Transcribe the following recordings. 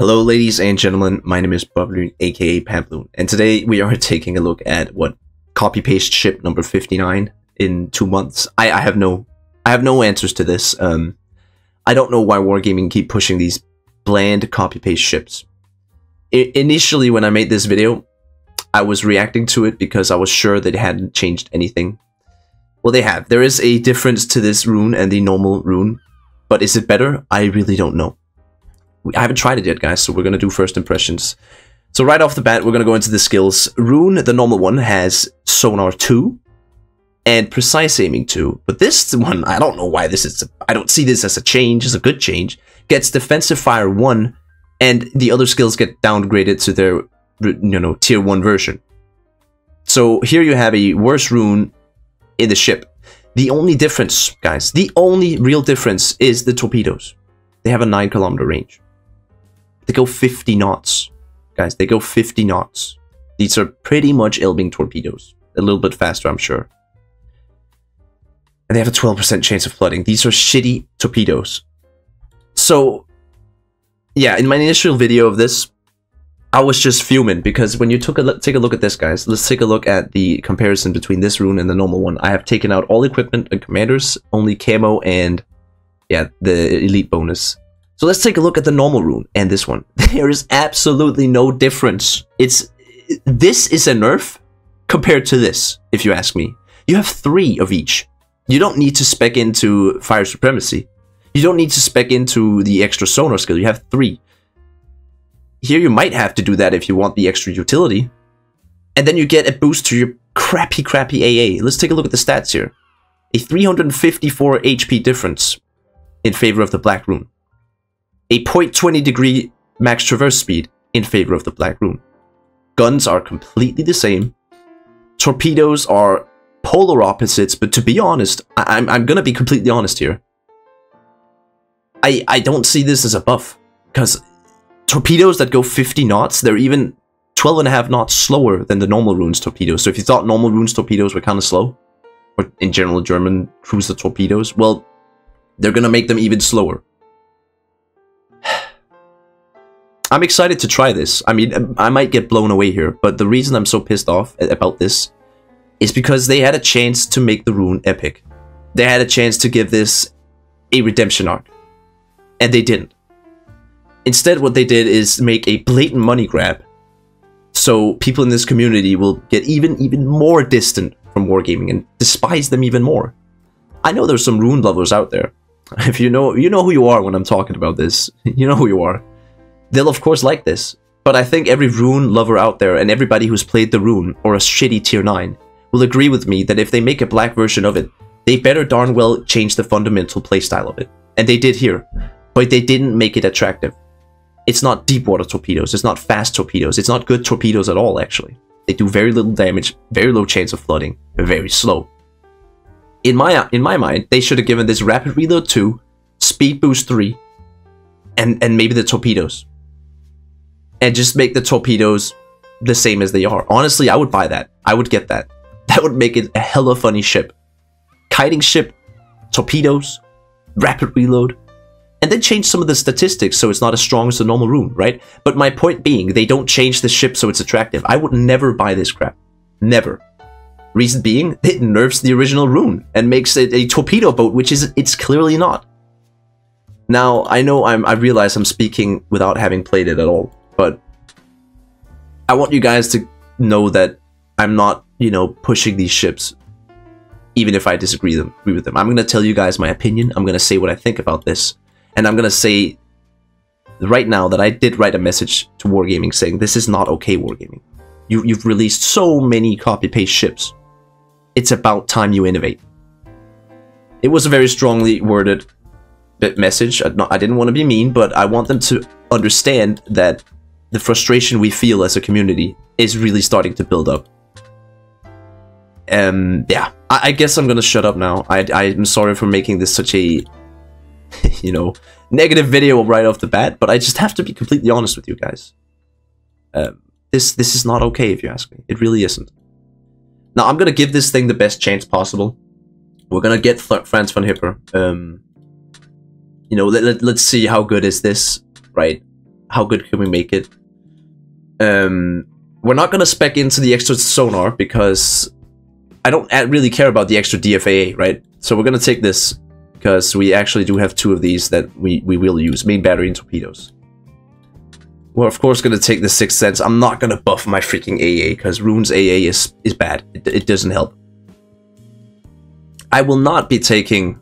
Hello ladies and gentlemen, my name is Bubloon aka Pabloon, and today we are taking a look at what copy paste ship number 59 in two months. I, I have no I have no answers to this. Um I don't know why Wargaming keep pushing these bland copy paste ships. I initially when I made this video, I was reacting to it because I was sure that it hadn't changed anything. Well they have. There is a difference to this Roon and the normal Roon, but is it better? I really don't know. I haven't tried it yet, guys, so we're going to do first impressions. So right off the bat, we're going to go into the skills. Roon, the normal one, has Sonar 2 and Precise Aiming 2. But this one, I don't know why this is... I don't see this as a change, as a good change. Gets Defensive Fire 1, and the other skills get downgraded to their, you know, Tier 1 version. So here you have a worse Roon in the ship. The only difference, guys, the only real difference is the torpedoes. They have a 9 kilometer range. They go 50 knots. Guys, they go 50 knots. These are pretty much Elbing torpedoes. A little bit faster, I'm sure. And they have a 12% chance of flooding. These are shitty torpedoes. So, yeah, in my initial video of this, I was just fuming because when you took a look, take a look at this, guys, let's take a look at the comparison between this Roon and the normal one. I have taken out all equipment and commanders, only camo and, yeah, the elite bonus. So let's take a look at the normal Roon and this one. There is absolutely no difference. It's This is a nerf compared to this, if you ask me. You have three of each. You don't need to spec into Fire Supremacy. You don't need to spec into the extra sonar skill. You have three. Here you might have to do that if you want the extra utility. And then you get a boost to your crappy, crappy AA. Let's take a look at the stats here. A 354 HP difference in favor of the Black Roon a 0.20 degree max traverse speed in favor of the Black Roon. Guns are completely the same. Torpedoes are polar opposites, but to be honest, I am I'm gonna be completely honest here. I, I don't see this as a buff, because torpedoes that go 50 knots, they're even 12 and a half knots slower than the normal Roon's torpedoes. So if you thought normal Roon's torpedoes were kind of slow, or in general German cruiser torpedoes, well, they're gonna make them even slower. I'm excited to try this. I mean, um, I might get blown away here, but the reason I'm so pissed off about this is because they had a chance to make the Roon epic. They had a chance to give this a redemption arc. And they didn't. Instead, what they did is make a blatant money grab. So people in this community will get even, even more distant from wargaming and despise them even more. I know there's some Roon lovers out there. If you know, you know who you are when I'm talking about this. You know who you are they'll of course like this. But I think every Roon lover out there and everybody who's played the Roon or a shitty tier 9 will agree with me that if they make a black version of it, they better darn well change the fundamental playstyle of it. And they did here, but they didn't make it attractive. It's not deep water torpedoes, it's not fast torpedoes, it's not good torpedoes at all actually. They do very little damage, very low chance of flooding, very slow. In my in my mind, they should have given this rapid reload 2, speed boost 3, and, and maybe the torpedoes and just make the torpedoes the same as they are. Honestly, I would buy that. I would get that. That would make it a hella funny ship. Kiting ship, torpedoes, rapid reload, and then change some of the statistics so it's not as strong as the normal Roon, right? But my point being, they don't change the ship so it's attractive. I would never buy this crap. Never. Reason being, it nerfs the original Roon and makes it a torpedo boat, which is it's clearly not. Now, I know I'm I realize I'm speaking without having played it at all, but I want you guys to know that I'm not, you know, pushing these ships, even if I disagree them, agree with them. I'm gonna tell you guys my opinion. I'm gonna say what I think about this, and I'm gonna say right now that I did write a message to Wargaming saying this is not okay, Wargaming. You, you've released so many copy-paste ships. It's about time you innovate. It was a very strongly worded message. I didn't want to be mean, but I want them to understand that the frustration we feel as a community is really starting to build up. Um, yeah, I, I guess I'm gonna shut up now. I, I'm sorry for making this such a, you know, negative video right off the bat, but I just have to be completely honest with you guys. Um, this this is not okay if you ask me. It really isn't. Now I'm gonna give this thing the best chance possible. We're gonna get Franz von Hipper. Um, you know, let, let, let's see how good is this, right? how good can we make it? Um, we're not gonna spec into the extra sonar because I don't really care about the extra DFAA, right? So we're gonna take this because we actually do have two of these that we, we will use, main battery and torpedoes. We're of course gonna take the Sixth Sense. I'm not gonna buff my freaking AA because Roon's AA is, is bad. It, it doesn't help. I will not be taking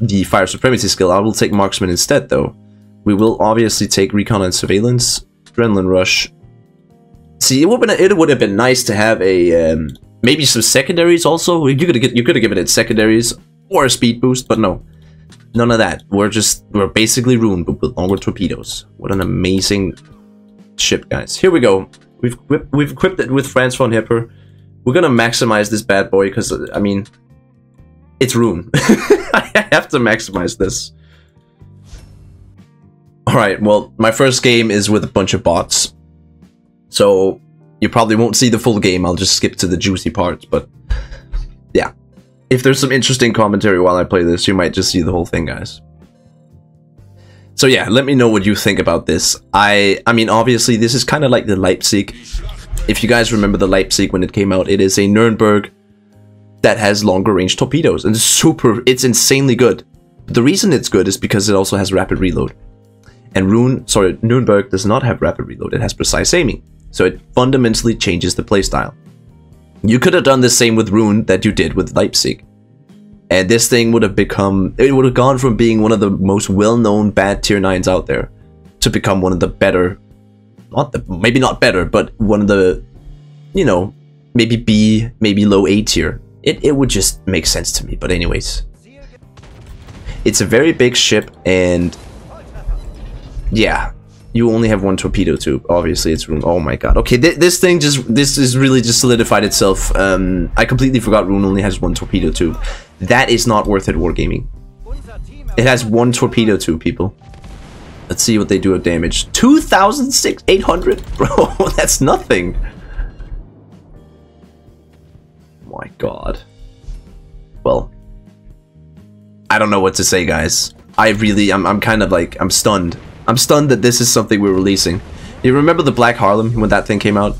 the Fire Supremacy skill. I will take Marksman instead though. We will obviously take Recon and Surveillance, Adrenaline Rush. See, it would have been, it would have been nice to have a um, maybe some secondaries also. You could have you could have given it secondaries or a speed boost, but no, none of that. We're just we're basically ruined, with longer torpedoes. What an amazing ship, guys! Here we go. We've we've equipped it with Franz von Hipper. We're gonna maximize this bad boy because I mean, it's Roon. I have to maximize this. Alright, well, my first game is with a bunch of bots. So, you probably won't see the full game, I'll just skip to the juicy parts, but... Yeah. If there's some interesting commentary while I play this, you might just see the whole thing, guys. So yeah, let me know what you think about this. I I mean, obviously, this is kind of like the Leipzig. If you guys remember the Leipzig when it came out, it is a Nuremberg that has longer range torpedoes. And super, it's insanely good. The reason it's good is because it also has rapid reload. And Roon, sorry, Nuremberg does not have rapid reload, it has precise aiming. So it fundamentally changes the playstyle. You could have done the same with Roon that you did with Leipzig. And this thing would have become, it would have gone from being one of the most well-known bad tier 9s out there to become one of the better, not the, maybe not better, but one of the, you know, maybe B, maybe low A tier. It, it would just make sense to me, but anyways. It's a very big ship and yeah, you only have one torpedo tube. Obviously, it's Roon. Oh my god. Okay, th this thing just this is really just solidified itself. Um, I completely forgot Roon only has one torpedo tube. That is not worth it, Wargaming. It has one torpedo tube, people. Let's see what they do of damage. 2,800? Bro, that's nothing. My god. Well, I don't know what to say, guys. I really, I'm, I'm kind of like, I'm stunned. I'm stunned that this is something we're releasing. You remember the Black Harlem when that thing came out?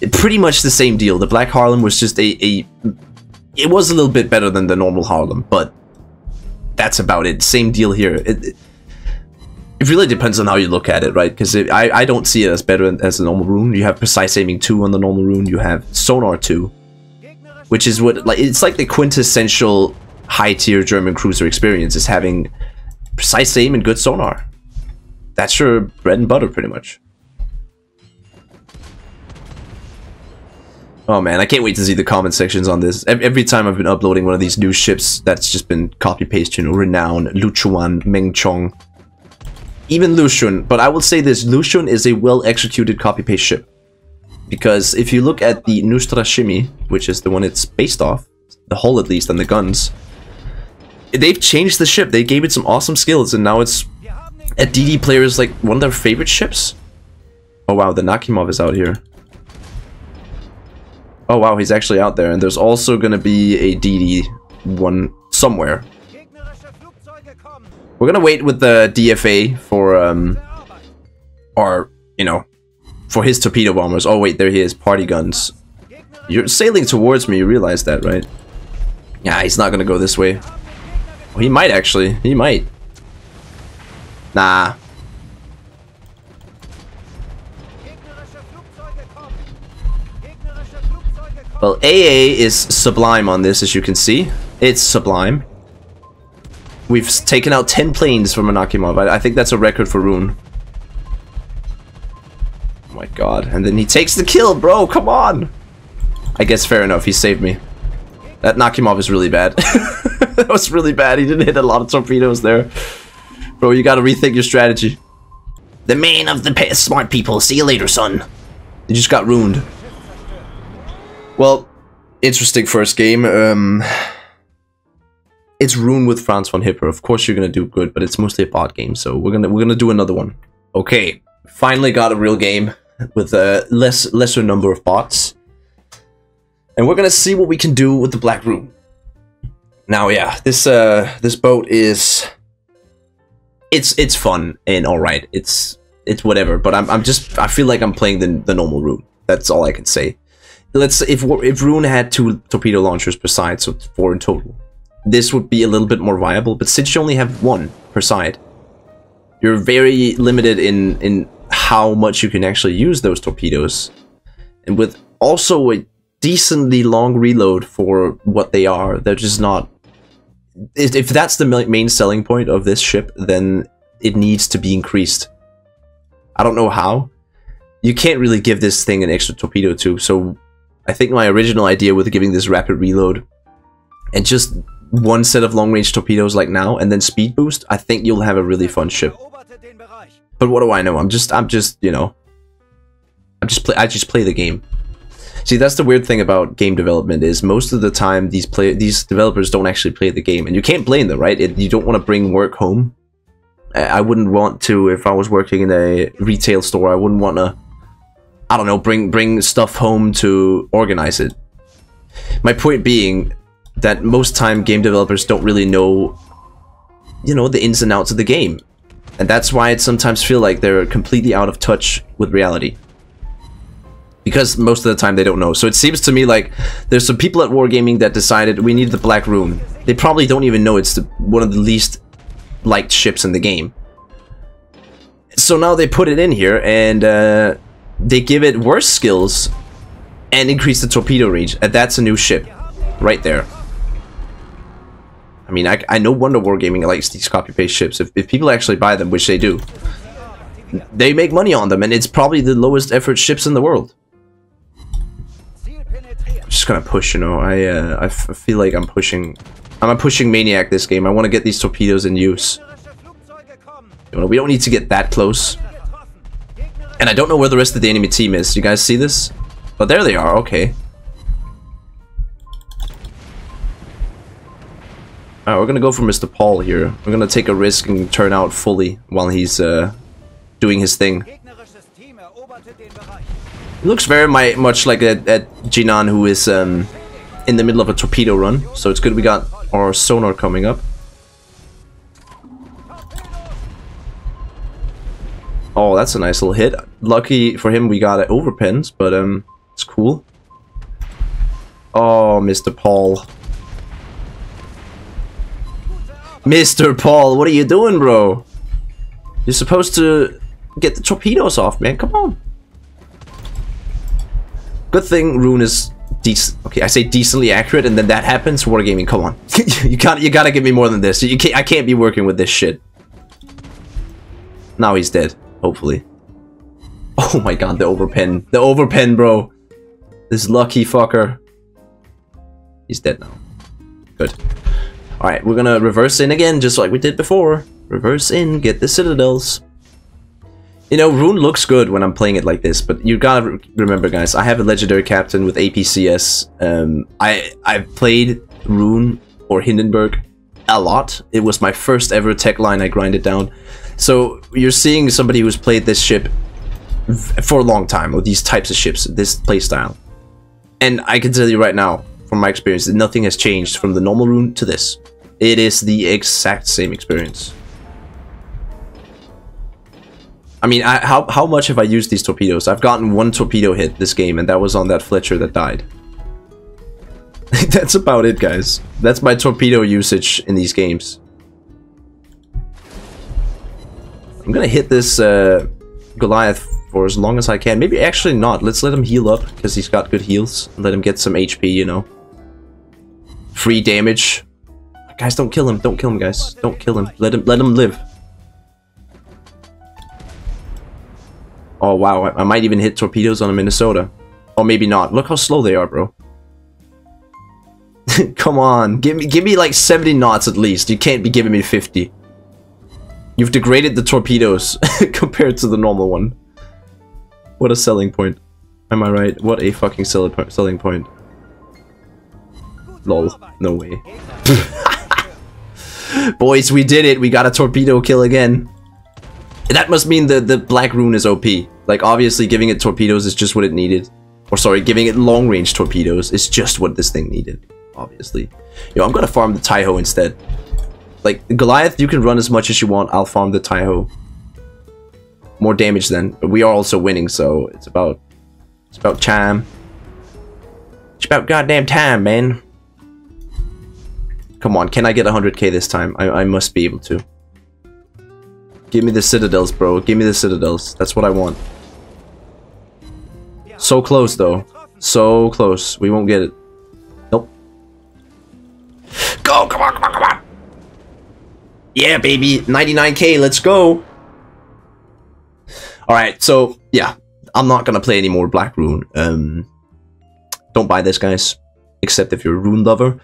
It, pretty much the same deal. The Black Harlem was just a, a... It was a little bit better than the normal Harlem, but that's about it. Same deal here. It, it, it really depends on how you look at it, right? Because I, I don't see it as better as the normal Roon. You have precise aiming 2 on the normal Roon. You have sonar 2, which is what like it's like the quintessential high tier German cruiser experience is having precise aim and good sonar that's your bread and butter, pretty much. Oh man, I can't wait to see the comment sections on this. Every time I've been uploading one of these new ships that's just been copy-paste, you know, Renown, Luchuan, Mengchong, even Lushun. But I will say this, Lushun is a well-executed copy-paste ship. Because if you look at the Nustra Shimi, which is the one it's based off, the hull at least, and the guns, they've changed the ship. They gave it some awesome skills, and now it's a DD player is like one of their favorite ships. Oh wow, the Nakhimov is out here. Oh wow, he's actually out there. And there's also gonna be a DD one somewhere. We're gonna wait with the DFA for, um, or, you know, for his torpedo bombers. Oh wait, there he is, party guns. You're sailing towards me, you realize that, right? Yeah, he's not gonna go this way. He might actually, he might. Nah. Well, AA is sublime on this, as you can see. It's sublime. We've taken out 10 planes from a Nakhimov. I, I think that's a record for Roon. Oh my god. And then he takes the kill, bro. Come on. I guess fair enough. He saved me. That Nakhimov is really bad. that was really bad. He didn't hit a lot of torpedoes there. Bro, you gotta rethink your strategy. The man of the smart people. See you later, son. You just got ruined. Well, interesting first game. Um, it's Roon with Franz von Hipper. Of course you're gonna do good, but it's mostly a bot game, so we're gonna we're gonna do another one. Okay, finally got a real game with a less lesser number of bots, and we're gonna see what we can do with the Black Roon. Now, yeah, this uh this boat is it's it's fun and all right. It's it's whatever. But I'm, I'm just, I feel like I'm playing the, the normal Roon. That's all I can say. Let's if if Roon had two torpedo launchers per side, so four in total, this would be a little bit more viable. But since you only have one per side, you're very limited in in how much you can actually use those torpedoes, and with also a decently long reload for what they are, they're just not. If that's the main selling point of this ship, then it needs to be increased. I don't know how. You can't really give this thing an extra torpedo tube, so I think my original idea with giving this rapid reload and just one set of long-range torpedoes like now and then speed boost, I think you'll have a really fun ship. But what do I know? I'm just, I'm just, you know, I'm just play, I just play the game. See, that's the weird thing about game development is most of the time these play these developers don't actually play the game, and you can't blame them, right? It, you don't want to bring work home. I wouldn't want to if I was working in a retail store. I wouldn't want to I don't know, bring bring stuff home to organize it. My point being that most time game developers don't really know, you know, the ins and outs of the game. And that's why it sometimes feel like they're completely out of touch with reality. Because most of the time they don't know. So it seems to me like there's some people at Wargaming that decided we need the Black Roon. They probably don't even know it's the, one of the least liked ships in the game. So now they put it in here and uh, they give it worse skills and increase the torpedo range. And that's a new ship. Right there. I mean, I, I know Wonder Wargaming likes these copy-paste ships. If, if people actually buy them, which they do, they make money on them, and it's probably the lowest effort ships in the world. Just gonna push, you know. I uh, I, feel like I'm pushing. I'm a pushing maniac this game. I want to get these torpedoes in use. You know, we don't need to get that close. And I don't know where the rest of the enemy team is. You guys see this? But oh, there they are, okay. Alright, we're gonna go for Mr. Paul here. We're gonna take a risk and turn out fully while he's uh, doing his thing. Looks very much like a, a Jinan who is um, in the middle of a torpedo run. So it's good we got our sonar coming up. Oh, that's a nice little hit. Lucky for him we got it overpins, but um, it's cool. Oh, Mr. Paul. Mr. Paul, what are you doing, bro? You're supposed to get the torpedoes off, man. Come on. Good thing Roon is decent. Okay, I say decently accurate, and then that happens. Wargaming, come on. you got you gotta give me more than this. You can't. I can't be working with this shit. Now he's dead. Hopefully. Oh my god, the overpin. The overpin, bro. This lucky fucker. He's dead now. Good. Alright, we're gonna reverse in again, just like we did before. Reverse in, get the citadels. You know, Roon looks good when I'm playing it like this, but you gotta remember, guys, I have a legendary captain with APCS. Um, I, I've played Roon or Hindenburg a lot. It was my first ever tech line I grinded down. So you're seeing somebody who's played this ship for a long time, or these types of ships, this playstyle. And I can tell you right now, from my experience, that nothing has changed from the normal Roon to this. It is the exact same experience. I mean, I, how, how much have I used these torpedoes? I've gotten one torpedo hit this game, and that was on that Fletcher that died. That's about it, guys. That's my torpedo usage in these games. I'm gonna hit this uh, Goliath for as long as I can. Maybe actually not. Let's let him heal up, because he's got good heals. Let him get some HP, you know. Free damage. Guys, don't kill him. Don't kill him, guys. Don't kill him. Let him let him live. Oh, wow. I, I might even hit torpedoes on a Minnesota. Or maybe not. Look how slow they are, bro. Come on. Give me, give me like 70 knots at least. You can't be giving me 50. You've degraded the torpedoes compared to the normal one. What a selling point. Am I right? What a fucking selling point. Lol. No way. Boys, we did it. We got a torpedo kill again. That must mean the, the Black Roon is OP. Like, obviously, giving it torpedoes is just what it needed. Or, sorry, giving it long-range torpedoes is just what this thing needed. Obviously. Yo, I'm gonna farm the Taiho instead. Like, Goliath, you can run as much as you want. I'll farm the Taiho. more damage then. But we are also winning, so it's about it's about time. It's about goddamn time, man. Come on, can I get 100k this time? I, I must be able to. Give me the citadels, bro. Give me the citadels. That's what I want. So close, though. So close. We won't get it. Nope. Go! Come on, come on, come on! Yeah, baby! 99k, let's go! Alright, so, yeah. I'm not gonna play any more Black Roon. Um, don't buy this, guys. Except if you're a Roon lover.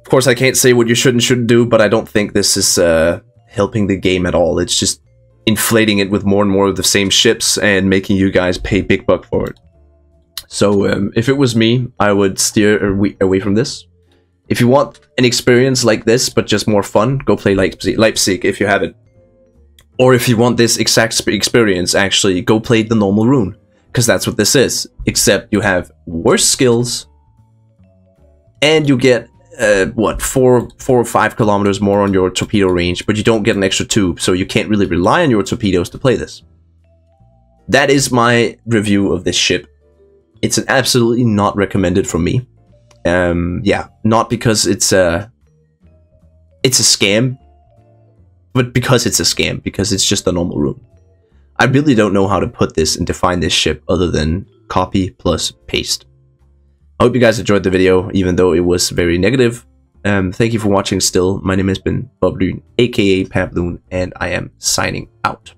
Of course, I can't say what you should and shouldn't do, but I don't think this is uh, helping the game at all. It's just inflating it with more and more of the same ships and making you guys pay big buck for it. So um, if it was me, I would steer away from this. If you want an experience like this, but just more fun, go play Leipzig, Leipzig if you have it. Or if you want this exact experience, actually, go play the normal Roon. Because that's what this is. Except you have worse skills, and you get uh, what four four or five kilometers more on your torpedo range, but you don't get an extra tube, so you can't really rely on your torpedoes to play this. That is my review of this ship. It's an absolutely not recommended from me. Um, yeah, not because it's a it's a scam, but because it's a scam, because it's just a normal Roon. I really don't know how to put this and define this ship other than copy plus paste. I hope you guys enjoyed the video, even though it was very negative. Um, thank you for watching still. My name has been Bob aka Pabloon, and I am signing out.